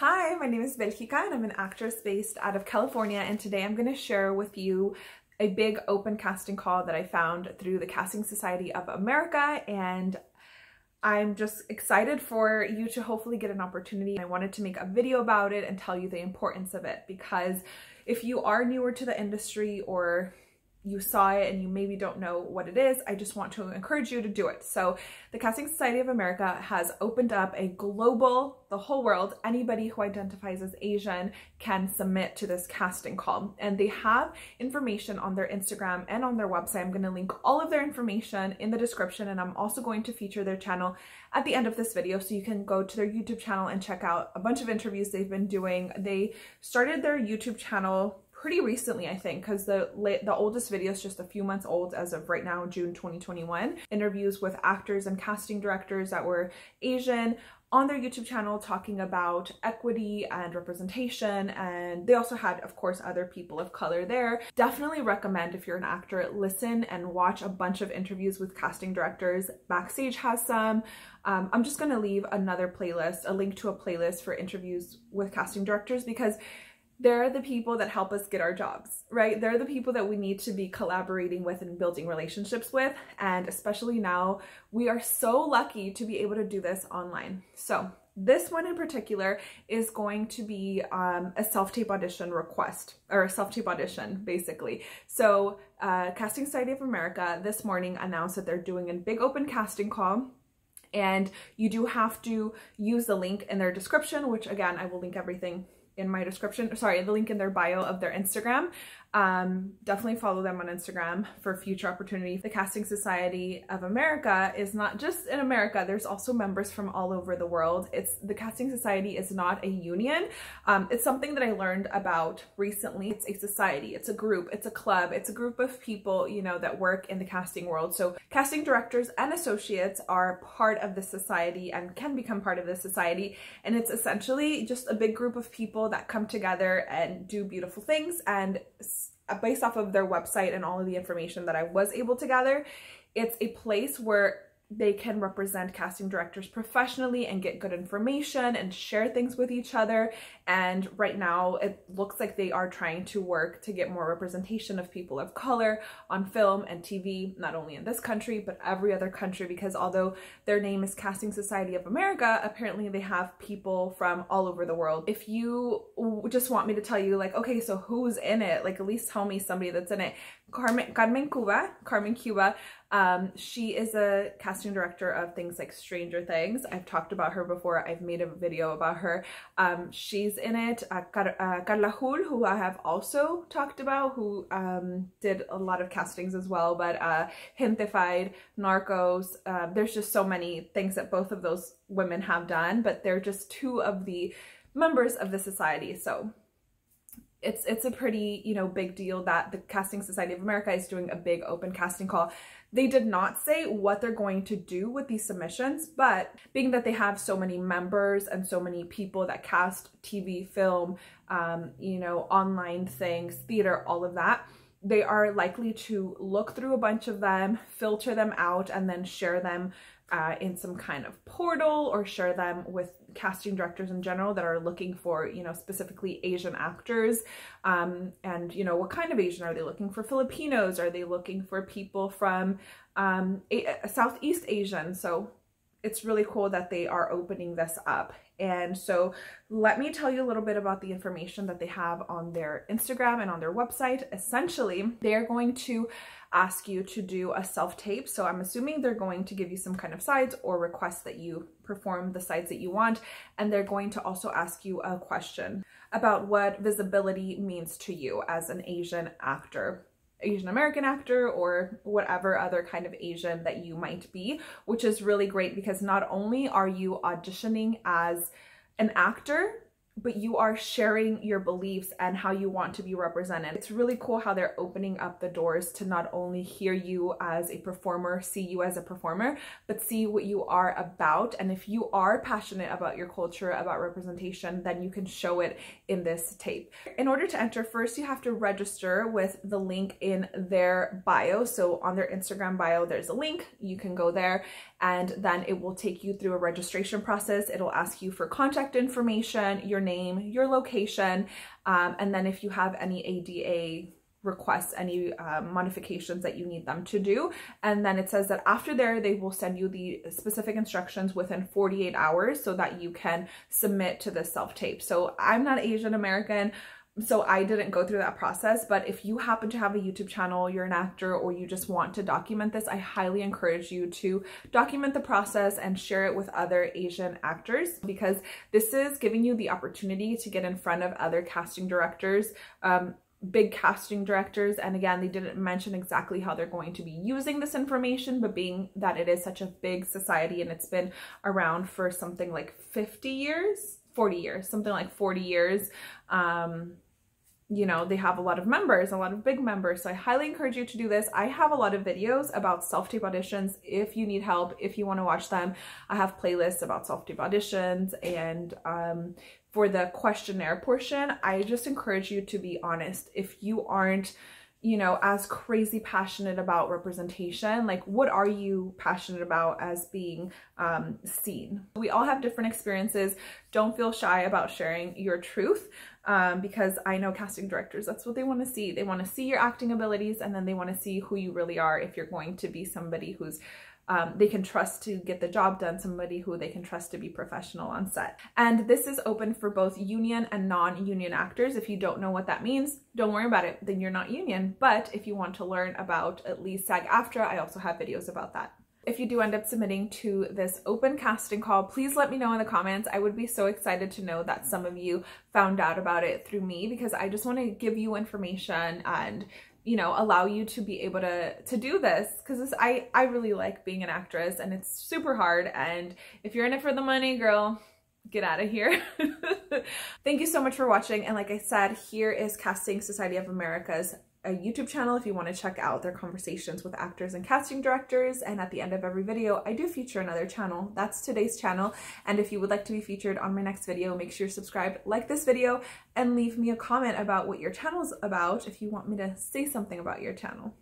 Hi, my name is Belgica and I'm an actress based out of California and today I'm going to share with you a big open casting call that I found through the Casting Society of America and I'm just excited for you to hopefully get an opportunity. I wanted to make a video about it and tell you the importance of it because if you are newer to the industry or you saw it and you maybe don't know what it is, I just want to encourage you to do it. So the Casting Society of America has opened up a global, the whole world, anybody who identifies as Asian can submit to this casting call. And they have information on their Instagram and on their website. I'm going to link all of their information in the description and I'm also going to feature their channel at the end of this video so you can go to their YouTube channel and check out a bunch of interviews they've been doing. They started their YouTube channel pretty recently, I think, because the the oldest video is just a few months old as of right now, June 2021. Interviews with actors and casting directors that were Asian on their YouTube channel talking about equity and representation and they also had of course other people of color there. Definitely recommend if you're an actor listen and watch a bunch of interviews with casting directors. Backstage has some. Um, I'm just to leave another playlist, a link to a playlist for interviews with casting directors because they're the people that help us get our jobs, right? They're the people that we need to be collaborating with and building relationships with. And especially now, we are so lucky to be able to do this online. So this one in particular is going to be um, a self-tape audition request or a self-tape audition basically. So uh, Casting Society of America this morning announced that they're doing a big open casting call and you do have to use the link in their description, which again, I will link everything in my description, sorry, the link in their bio of their Instagram. Um, definitely follow them on Instagram for future opportunities. The Casting Society of America is not just in America, there's also members from all over the world. It's the Casting Society is not a union. Um, it's something that I learned about recently. It's a society, it's a group, it's a club, it's a group of people, you know, that work in the casting world. So casting directors and associates are part of the society and can become part of the society. And it's essentially just a big group of people that come together and do beautiful things and Uh, based off of their website and all of the information that I was able to gather, it's a place where they can represent casting directors professionally and get good information and share things with each other. And right now it looks like they are trying to work to get more representation of people of color on film and TV, not only in this country, but every other country, because although their name is Casting Society of America, apparently they have people from all over the world. If you just want me to tell you like, okay, so who's in it? Like at least tell me somebody that's in it. Carmen, Carmen Cuba, Carmen Cuba, um, she is a casting director of things like Stranger Things. I've talked about her before. I've made a video about her. Um, she's in it. Uh, Car uh, Carla Hool, who I have also talked about, who um, did a lot of castings as well, but uh, Gentefied, Narcos, uh, there's just so many things that both of those women have done, but they're just two of the members of the society. So it's it's a pretty you know big deal that the casting society of america is doing a big open casting call. They did not say what they're going to do with these submissions but being that they have so many members and so many people that cast tv film um, you know online things theater all of that they are likely to look through a bunch of them filter them out and then share them uh, in some kind of portal or share them with casting directors in general that are looking for, you know, specifically Asian actors. Um, and, you know, what kind of Asian are they looking for? Filipinos? Are they looking for people from um, Southeast Asian? So it's really cool that they are opening this up. And so let me tell you a little bit about the information that they have on their Instagram and on their website. Essentially, they're going to ask you to do a self-tape. So I'm assuming they're going to give you some kind of sides or request that you perform the sides that you want. And they're going to also ask you a question about what visibility means to you as an Asian actor. Asian American actor or whatever other kind of Asian that you might be, which is really great because not only are you auditioning as an actor, but you are sharing your beliefs and how you want to be represented. It's really cool how they're opening up the doors to not only hear you as a performer, see you as a performer, but see what you are about. And if you are passionate about your culture, about representation, then you can show it in this tape. In order to enter, first you have to register with the link in their bio. So on their Instagram bio, there's a link. You can go there and then it will take you through a registration process. It'll ask you for contact information, your name, your location, um, and then if you have any ADA requests any uh, modifications that you need them to do. And then it says that after there they will send you the specific instructions within 48 hours so that you can submit to the self-tape. So i'm not asian american so I didn't go through that process, but if you happen to have a YouTube channel, you're an actor, or you just want to document this, I highly encourage you to document the process and share it with other Asian actors because this is giving you the opportunity to get in front of other casting directors, um, big casting directors and again they didn't mention exactly how they're going to be using this information but being that it is such a big society and it's been around for something like 50 years 40 years something like 40 years um you know, they have a lot of members, a lot of big members. So I highly encourage you to do this. I have a lot of videos about self-tape auditions. If you need help, if you want to watch them, I have playlists about self-tape auditions. And um, for the questionnaire portion, I just encourage you to be honest. If you aren't you know, as crazy passionate about representation, like what are you passionate about as being um, seen? We all have different experiences. Don't feel shy about sharing your truth um, because I know casting directors, that's what they want to see. They want to see your acting abilities and then they want to see who you really are if you're going to be somebody who's um, they can trust to get the job done, somebody who they can trust to be professional on set. And this is open for both union and non-union actors. If you don't know what that means, don't worry about it, then you're not union. But if you want to learn about at least SAG-AFTRA, I also have videos about that if you do end up submitting to this open casting call, please let me know in the comments. I would be so excited to know that some of you found out about it through me because I just want to give you information and you know, allow you to be able to to do this because this, I I really like being an actress and it's super hard and if you're in it for the money, girl, get out of here. Thank you so much for watching and like I said, here is Casting Society of America's a YouTube channel if you want to check out their conversations with actors and casting directors. And at the end of every video, I do feature another channel. That's today's channel. And if you would like to be featured on my next video, make sure you subscribe, like this video, and leave me a comment about what your channel's about if you want me to say something about your channel.